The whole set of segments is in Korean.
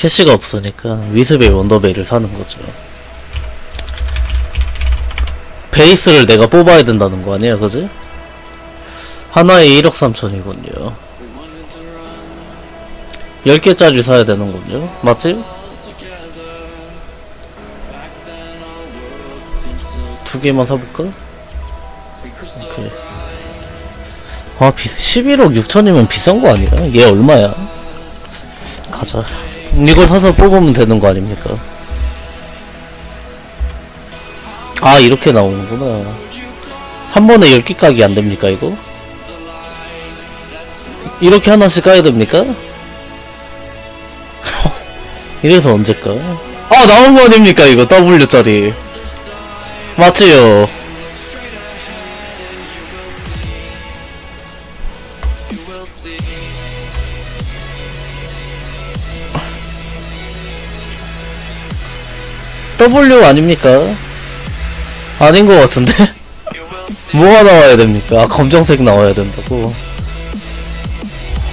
캐시가 없으니까 위스베이 원더베이를 사는 거죠. 베이스를 내가 뽑아야 된다는 거 아니야, 그지? 하나에 1억 3천이군요. 10개짜리 사야 되는군요. 맞지? 두 개만 사볼까? 오케이. 아, 비, 11억 6천이면 비싼 거 아니야? 얘 얼마야? 가자. 이걸 사서 뽑으면 되는 거 아닙니까? 아, 이렇게 나오는구나. 한 번에 10개 까기 안 됩니까, 이거? 이렇게 하나씩 까야 됩니까? 이래서 언제 까? 아, 나온 거 아닙니까, 이거? W짜리. 맞지요? W 아닙니까? 아닌 것 같은데? 뭐가 나와야 됩니까? 아, 검정색 나와야 된다고?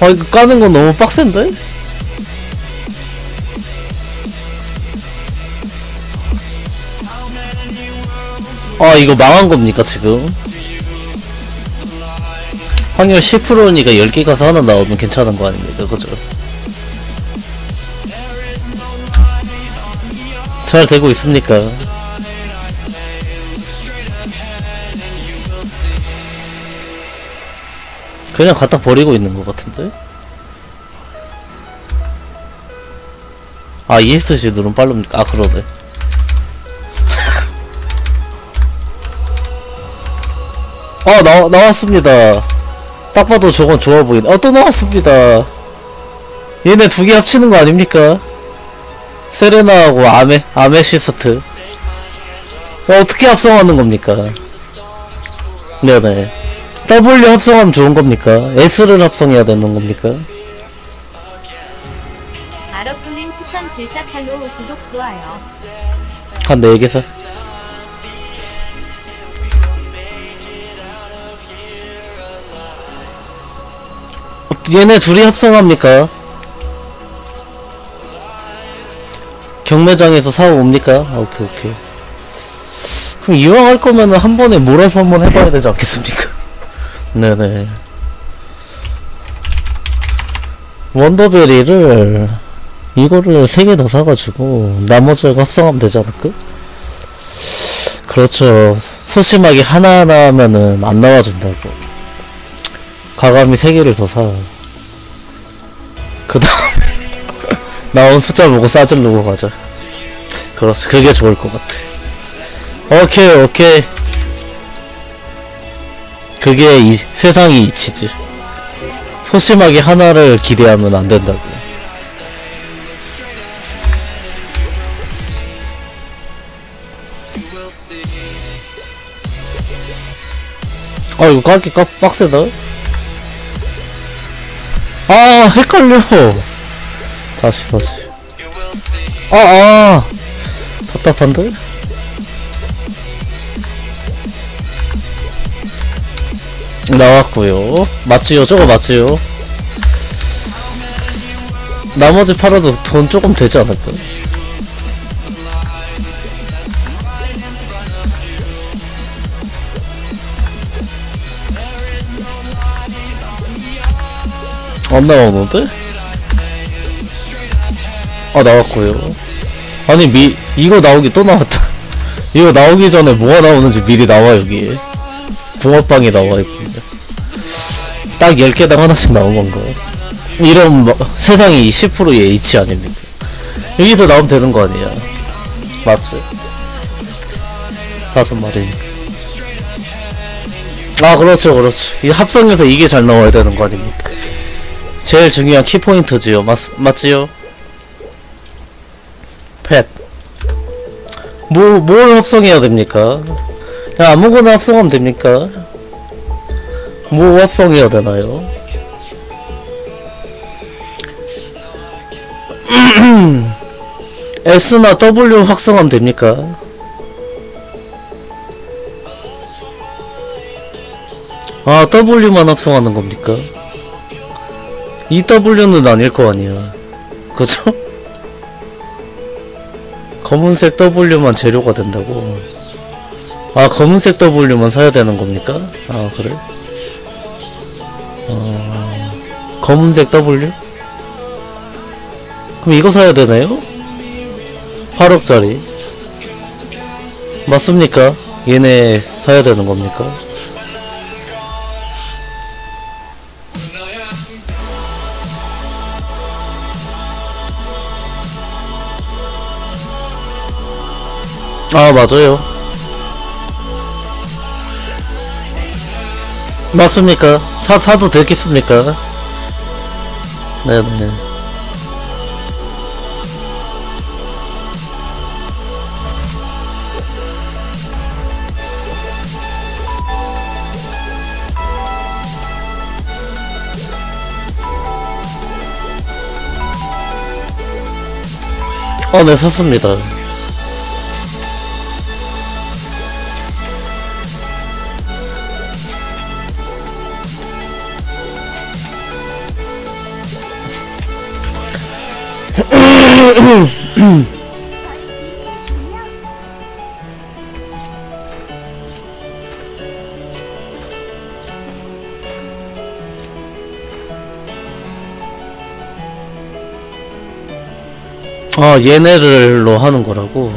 아, 이거 까는 건 너무 빡센데? 아, 이거 망한 겁니까, 지금? 확률 10%니까 10개 가서 하나 나오면 괜찮은 거 아닙니까? 그죠? 잘 되고 있습니까? 그냥 갖다 버리고 있는 것 같은데? 아 ESC 누르면 빠릅니까? 아 그러네 아 나, 나왔습니다 딱 봐도 저건 좋아 보이네 어또 나왔습니다 얘네 두 개 합치는 거 아닙니까? 세레나하고 아메 아메시스트 어, 어떻게 합성하는 겁니까? 네네 W 합성하면 좋은 겁니까? S를 합성해야 되는 겁니까? 아러프님 추천 질자 팔로우 구독 좋아요. 한 4개 사 어, 얘네 둘이 합성합니까? 경매장에서 사오옵니까? 아, 오케이 오케이 그럼 이왕 할 거면은 한 번에 몰아서 한번 해봐야 되지 않겠습니까? 네네 원더베리를 이거를 3개 더 사가지고 나머지하고 합성하면 되지 않을까? 그렇죠 소심하게 하나하나 하면은 안 나와준다고 가감이 3개를 더 사 그 다음에 나온 숫자 보고 싸질르고 가자. 그렇지. 그게 좋을 것 같아. 오케이 오케이. 그게 이 세상이 이치지. 소심하게 하나를 기대하면 안 된다고. 아 이거 까기 까 빡세다. 아 헷갈려 다시 다시. 아아. 답답한데? 나왔고요. 맞지요? 저거 맞지요? 나머지 팔아도 돈 조금 되지 않을까 안 나오는데? 아 나왔고요. 아니 미 이거 나오기 또 나왔다. 이거 나오기 전에 뭐가 나오는지 미리 나와 여기. 붕어빵이 나와 있군요 딱 10개당 하나씩 나온 건가? 이런 뭐, 세상이 10%의 H 아닙니까? 여기서 나오면 되는 거 아니야? 맞지? 다섯 마리니까. 아 그렇죠 그렇죠 이 합성해서 이게 잘 나와야 되는 거 아닙니까? 제일 중요한 키포인트지요. 맞, 맞지요? 펫 뭐, 뭘 합성해야 됩니까? 야, 아무거나 합성하면 됩니까? 뭐 합성해야 되나요? S나 W 확성하면 됩니까? 아, W만 합성하는 겁니까? EW는 아닐 거 아니야. 그죠? 검은색 W만 재료가 된다고 아 검은색 W만 사야 되는 겁니까? 아 그래? 어... 검은색 W? 그럼 이거 사야 되나요? 8억짜리 맞습니까? 얘네 사야 되는 겁니까? 아 맞아요 맞습니까? 사, 사도 되겠습니까? 네네 어, 네, 샀습니다. 아 얘네를로 하는 거라고?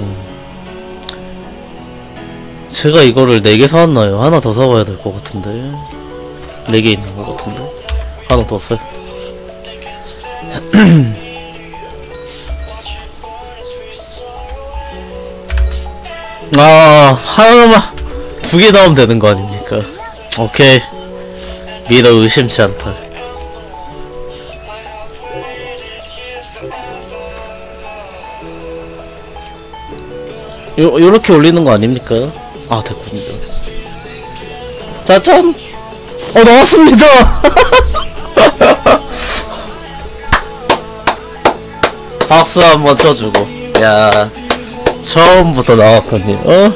제가 이거를 4개 사왔나요? 하나 더 사와야 될 것 같은데. 4개 있는 것 같은데. 하나 더 사요 아 하나만 두 개 나오면 되는 거 아닙니까 오케이 믿어 의심치 않다 요, 요렇게 올리는 거 아닙니까? 아, 됐군요. 짜잔! 어, 나왔습니다! 박수 한번 쳐주고. 야, 처음부터 나왔군요. 어?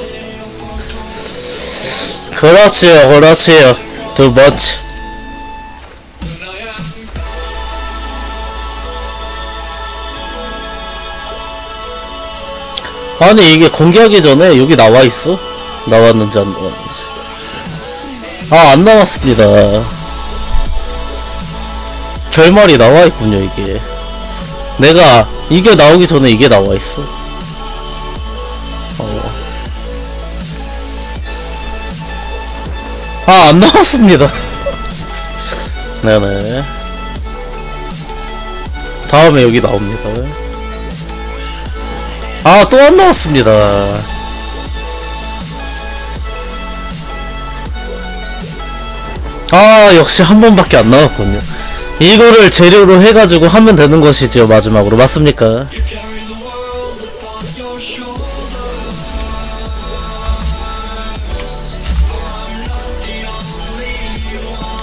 그렇지요, 그렇지요. 두 번째. 아니 이게 공개하기 전에 여기 나와 있어? 나왔는지 안 나왔는지. 아 안 나왔습니다. 결말이 나와 있군요 이게. 내가 이게 나오기 전에 이게 나와 있어. 아 안 나왔습니다. 네네. 다음에 여기 나옵니다. 아, 또 안 나왔습니다. 아, 역시 한 번밖에 안 나왔군요. 이거를 재료로 해가지고 하면 되는 것이지요, 마지막으로. 맞습니까?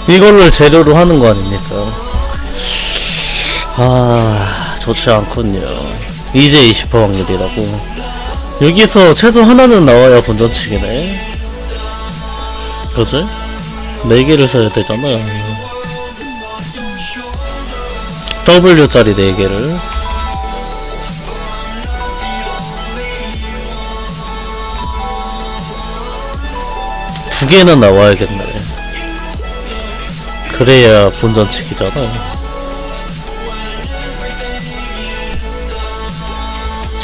이걸로 재료로 하는 거 아닙니까? 아, 좋지 않군요. 이제 20% 확률이라고. 여기서 최소 하나는 나와야 본전치기네. 그지? 4개를 사야 되잖아. W짜리 4개를. 두 개는 나와야겠네. 그래야 본전 치기잖아.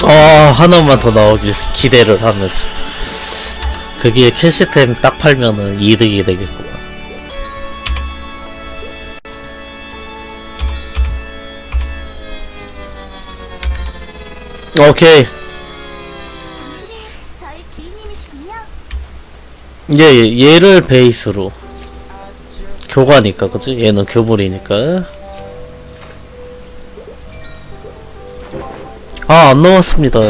아 하나만 더 나오길 기대를 하면서. 그게 캐시템 딱 팔면은 이득이 되겠구만. 오케이. 저희 주인님이시군요. 얘 예, 얘를 베이스로 교과니까 그치? 얘는 교물이니까. 아안 나왔습니다.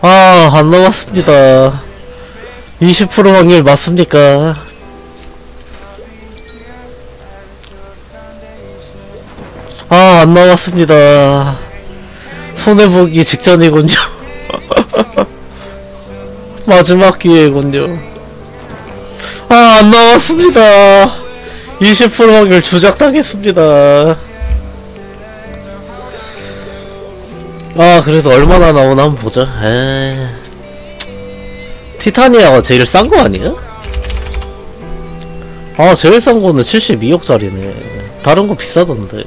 아안 나왔습니다. 20% 확률 맞습니까? 아안 나왔습니다 손해보기 직전이군요 마지막 기회군요 아, 안 나왔습니다. 20% 확률 주작당했습니다. 아, 그래서 얼마나 나오나 한번 보자. 에이. 티타니아가 제일 싼 거 아니야? 아, 제일 싼 거는 72억짜리네. 다른 거 비싸던데.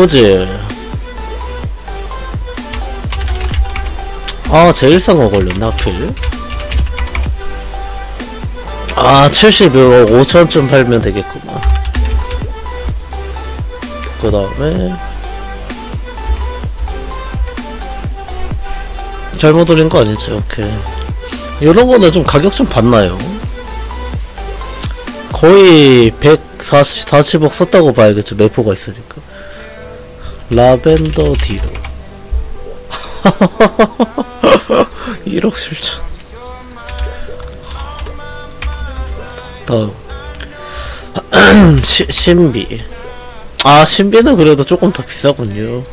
그지? 아, 제일 싼거 걸렸나, 하필? 아, 72억 5천쯤 팔면 되겠구만. 그 다음에, 잘못 올린 거 아니지? 오케이. 이런 거는 좀 가격 좀 봤나요? 거의 140, 40억 썼다고 봐야겠죠. 매포가 있으니까. 라벤더 디로. 1억 7천. 다음. 시, 신비. 아, 신비는 그래도 조금 더 비싸군요.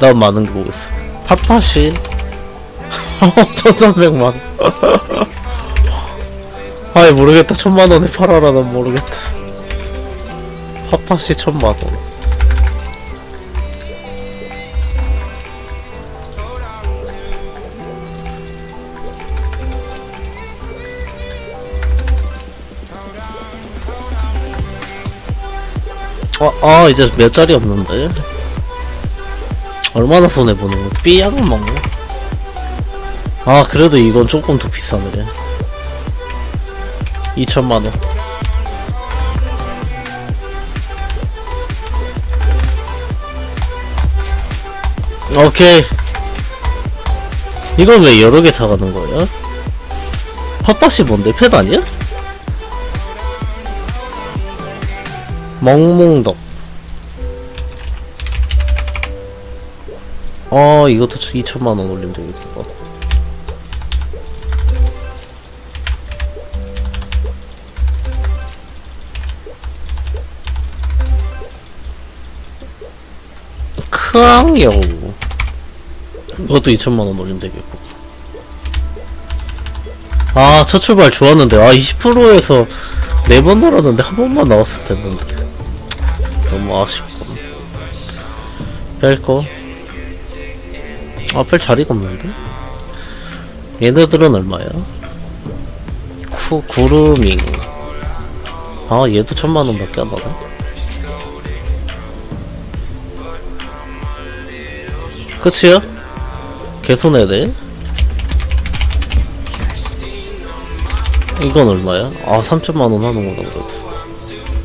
다음 많은 게 뭐겠어. 팟팟이. 1300만. 아이, 모르겠다. 천만원에 팔아라. 난 모르겠다. 팟팟이 천만원. 아, 아, 이제 몇 자리 없는데? 얼마나 손해보는 거? 삐약먹 아, 그래도 이건 조금 더 비싸네. 2천만원. 오케이. 이건 왜 여러 개 사가는 거야? 팟박시 뭔데? 패드 아니야? 멍몽덕. 어, 이것도 2천만원 올리면 되겠다. 크앙여우. 이것도 2천만원 올리면 되겠고. 아, 첫 출발 좋았는데. 아, 20%에서 4번 놀았는데 한 번만 나왔을 텐데. 너무 아쉽고. 뺄거. 아, 뺄 자리가 없는데? 얘네들은 얼마야? 쿠, 구루밍. 아, 얘도 천만원 밖에 안 나네? 끝이야? 개손해야 돼? 이건 얼마야? 아, 3천만원 하는구나, 그래도.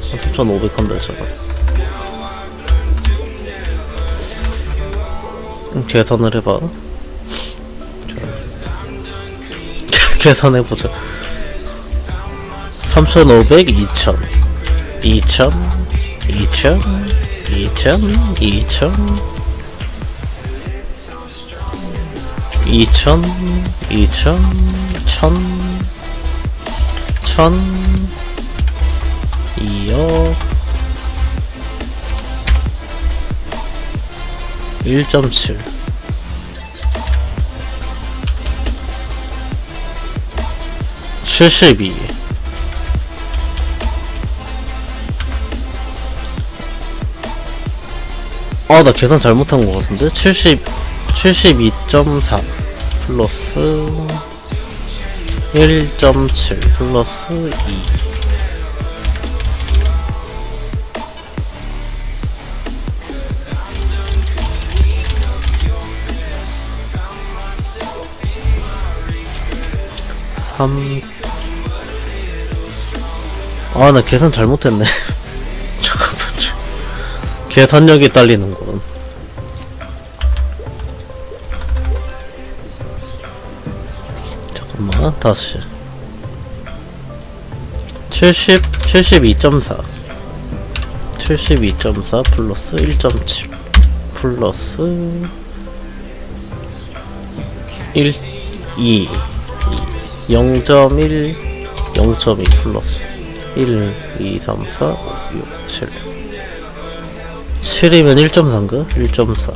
3,500 한다 했잖아. 계산을 해봐. 자. 계산해보자. 3,500, 2,000. 2,000, 2,000, 2,000, 2,000. 2,000, 2,000, 1,000, 1,000, 2억, 1.7 72 아, 나 계산 잘못한 것 같은데? 70, 72.4 플러스 1.7 플러스 2 3 아, 나 계산 잘못했네. 잠깐만. 계산력이 딸리는군. 잠깐만, 다시. 70, 72.4. 72.4 플러스 1.7 플러스 1, 2, 2. 0.1 0.2 플러스 1 2 3 4 5 6 7 7이면 1.4인가? 1.4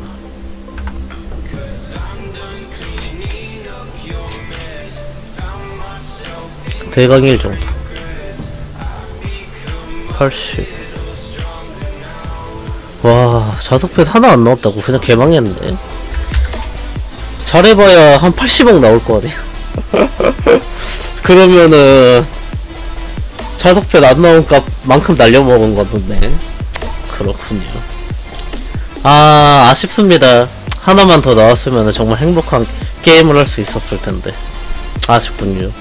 대강 1 정도 80 와, 자석펫 하나 안 나왔다고 그냥 개망했네. 잘해봐야 한 80억 나올 거 아니야. 그러면은 자석펫 안 나온 값만큼 날려먹은 건데. 그렇군요. 아, 아쉽습니다. 하나만 더 나왔으면 정말 행복한 게임을 할 수 있었을 텐데. 아쉽군요.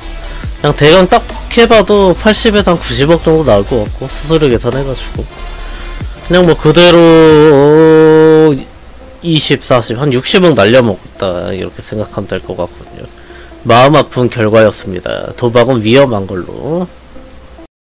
그냥 대강 딱 해봐도 80에서 한 90억 정도 나올 것 같고, 수수료 계산해가지고. 그냥 뭐 그대로 20, 40, 한 60억 날려먹었다 이렇게 생각하면 될 것 같군요. 마음 아픈 결과였습니다. 도박은 위험한 걸로.